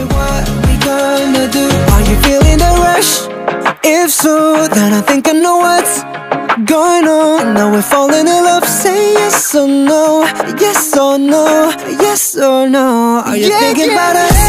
me what we gonna do Are you feeling the rush? If so, then I think I know what's going on Now we're falling in love, say yes or no Yes or no, yes or no Are you yeah, thinking yeah. about us?